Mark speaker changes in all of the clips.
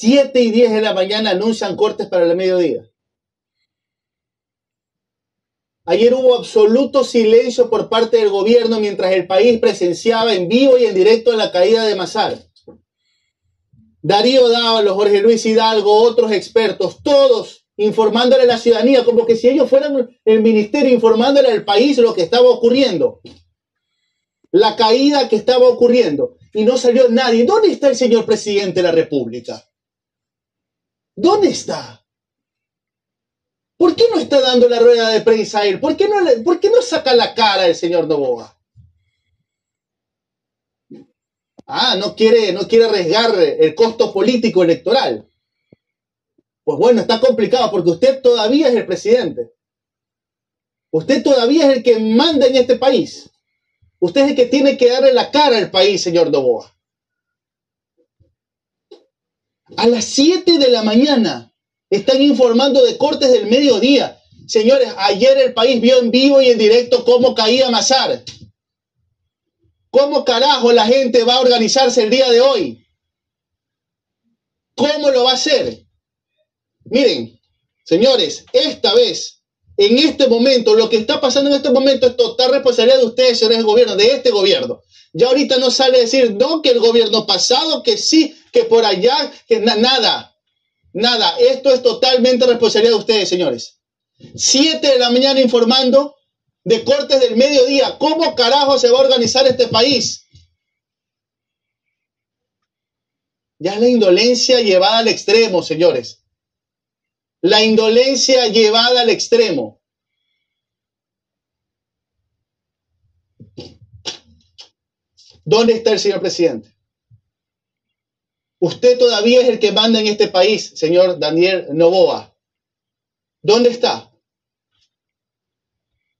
Speaker 1: 7 y 10 de la mañana anuncian cortes para el mediodía. Ayer hubo absoluto silencio por parte del gobierno mientras el país presenciaba en vivo y en directo la caída de Mazar. Darío Dávalos, Jorge Luis Hidalgo, otros expertos, todos informándole a la ciudadanía, como que si ellos fueran el ministerio informándole al país lo que estaba ocurriendo. La caída que estaba ocurriendo. Y no salió nadie. ¿Dónde está el señor presidente de la República? ¿Dónde está? ¿Por qué no está dando la rueda de prensa a él? ¿Por qué no, por qué no saca la cara el señor Novoa? Ah, no quiere, no quiere arriesgar el costo político electoral. Pues bueno, está complicado porque usted todavía es el presidente. Usted todavía es el que manda en este país. Usted es el que tiene que darle la cara al país, señor Novoa. A las 7 de la mañana están informando de cortes del mediodía. Señores, ayer el país vio en vivo y en directo cómo caía Mazar. ¿Cómo carajo la gente va a organizarse el día de hoy? ¿Cómo lo va a hacer? Miren, señores, esta vez, en este momento, lo que está pasando en este momento es total responsabilidad de ustedes, señores del gobierno, de este gobierno. Ya ahorita no sale a decir, no, que el gobierno pasado, que sí, que por allá, que nada. Nada, esto es totalmente responsabilidad de ustedes, señores. Siete de la mañana informando de cortes del mediodía. ¿Cómo carajo se va a organizar este país? Ya es la indolencia llevada al extremo, señores. La indolencia llevada al extremo. ¿Dónde está el señor presidente? Usted todavía es el que manda en este país, señor Daniel Novoa. ¿Dónde está?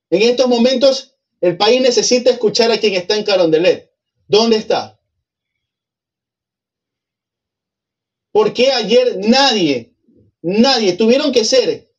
Speaker 1: En estos momentos, el país necesita escuchar a quien está en Carondelet. ¿Dónde está? ¿Por qué ayer nadie, nadie, tuvieron que ser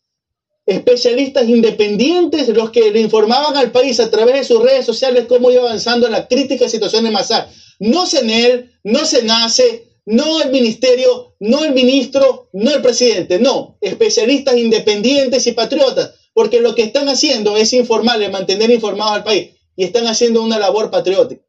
Speaker 1: especialistas independientes los que le informaban al país a través de sus redes sociales cómo iba avanzando la crítica situación de Mazar? No él, no se nace, no el ministerio, no el ministro, no el presidente, no, especialistas independientes y patriotas, porque lo que están haciendo es informarle, mantener informado al país y están haciendo una labor patriótica.